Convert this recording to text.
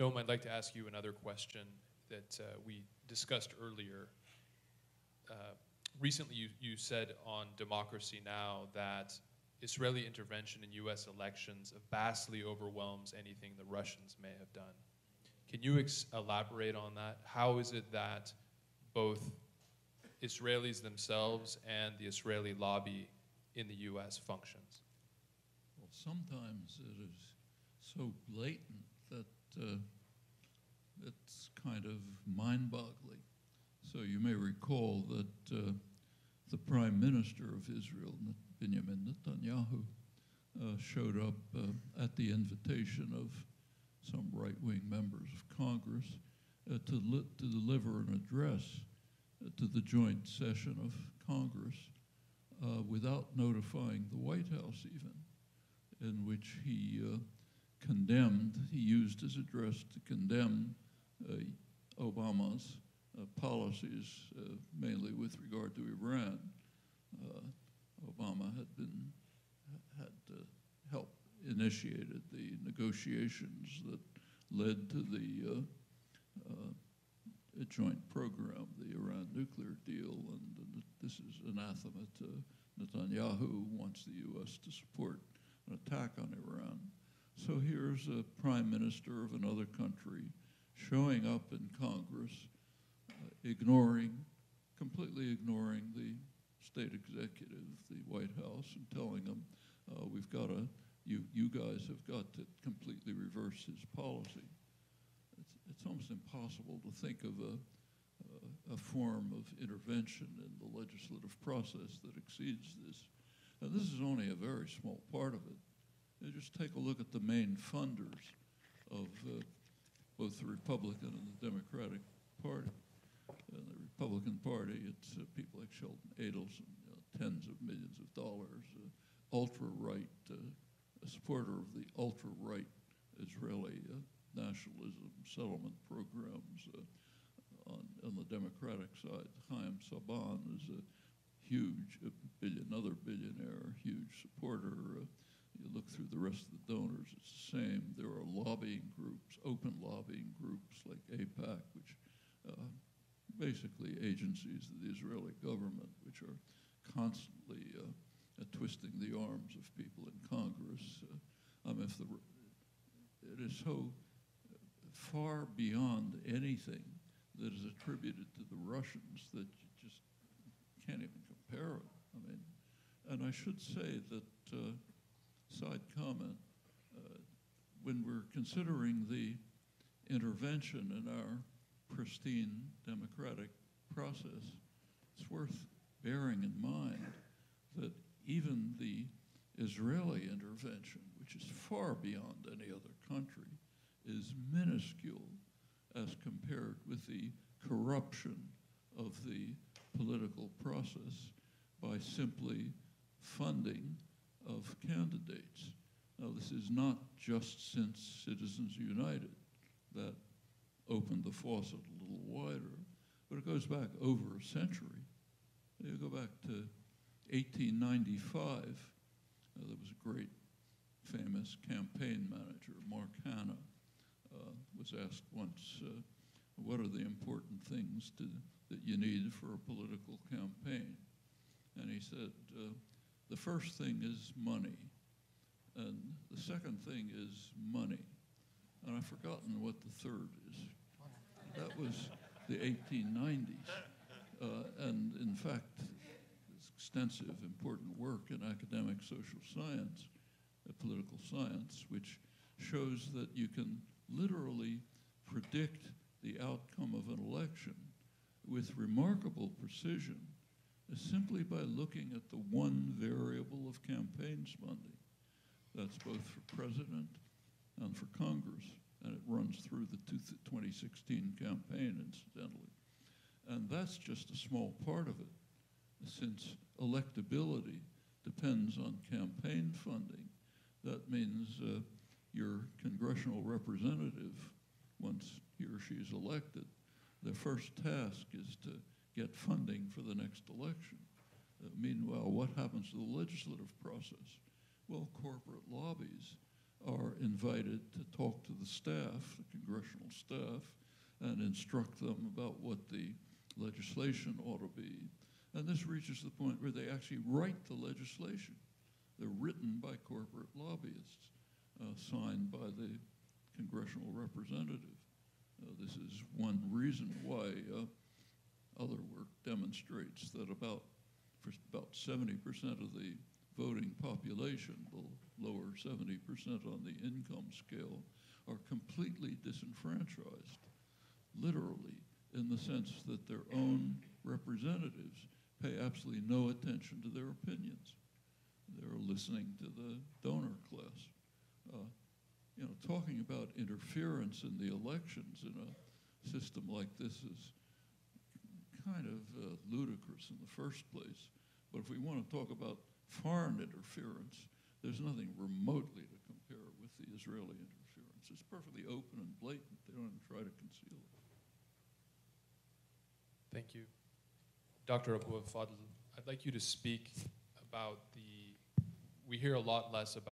Noam, I'd like to ask you another question that uh, we discussed earlier. Uh, recently, you, you said on Democracy Now! that Israeli intervention in U.S. elections vastly overwhelms anything the Russians may have done. Can you ex- elaborate on that? How is it that both Israelis themselves and the Israeli lobby in the U.S. functions? Well, sometimes it is so blatant that uh, it's kind of mind boggling. So you may recall that uh, the prime minister of Israel, Benjamin Netanyahu, uh, showed up uh, at the invitation of some right wing members of Congress uh, to, to deliver an address uh, to the joint session of Congress without notifying the White House, even, in which he condemned, he used his address to condemn Obama's uh, policies, uh, mainly with regard to Iran. Uh, Obama had been had helped initiated the negotiations that led to the joint program, the Iran nuclear deal, and, this is anathema to Netanyahu, wants the U.S. to support an attack on Iran. So here's a prime minister of another country showing up in Congress, uh, ignoring, completely ignoring the state executive, the White House, and telling them, uh, we've got to, you, you guys have got to completely reverse his policy. It's, it's almost impossible to think of a, uh, a form of intervention in the legislative process that exceeds this. And this is only a very small part of it. Just take a look at the main funders of uh, both the Republican and the Democratic Party. Uh, the Republican Party, it's uh, people like Sheldon Adelson, tens of millions of dollars, uh, ultra-right, uh, a supporter of the ultra-right Israeli uh, nationalism settlement programs. On, on, the Democratic side, Chaim Saban is a huge, a billion, another billionaire, huge supporter you look through the rest of the donors, it's the same. There are lobbying groups, open lobbying groups like AIPAC, which uh, basically agencies of the Israeli government, which are constantly uh, uh, twisting the arms of people in Congress. Uh, um, if the, it is so far beyond anything that is attributed to the Russians that you just can't even compare it. I mean, and I should say that uh, side comment. Uh, when we're considering the intervention in our pristine democratic process, it's worth bearing in mind that even the Israeli intervention, which is far beyond any other country, is minuscule as compared with the corruption of the political process by simply funding of candidates. Now, this is not just since Citizens United that opened the faucet a little wider, but it goes back over a century. You go back to 1895. Uh, there was a great famous campaign manager, Mark Hanna, uh, was asked once, uh, what are the important things to, that you need for a political campaign? And he said, uh, the first thing is money, and the second thing is money. And I've forgotten what the third is. That was the 1890s. Uh, and in fact, extensive, important work in academic social science, uh, political science, which shows that you can literally predict the outcome of an election with remarkable precision simply by looking at the one variable of campaign spending. That's both for president and for Congress, and it runs through the 2016 campaign, incidentally. And that's just a small part of it, since electability depends on campaign funding. That means uh, your congressional representative, once he or she is elected, their first task is to get funding for the next election. Uh, meanwhile, what happens to the legislative process? Well, corporate lobbies are invited to talk to the staff, the congressional staff, and instruct them about what the legislation ought to be. And this reaches the point where they actually write the legislation. They're written by corporate lobbyists, uh, signed by the congressional representative. Uh, this is one reason why uh, other work demonstrates that about about 70% of the voting population, the lower 70% on the income scale, are completely disenfranchised, literally, in the sense that their own representatives pay absolutely no attention to their opinions. They're listening to the donor class. Uh, you know, talking about interference in the elections in a system like this is of uh, ludicrous in the first place. But if we want to talk about foreign interference, there's nothing remotely to compare with the Israeli interference. It's perfectly open and blatant. They don't even try to conceal it. Thank you. Dr. Abou Fadl, I'd like you to speak about the, we hear a lot less about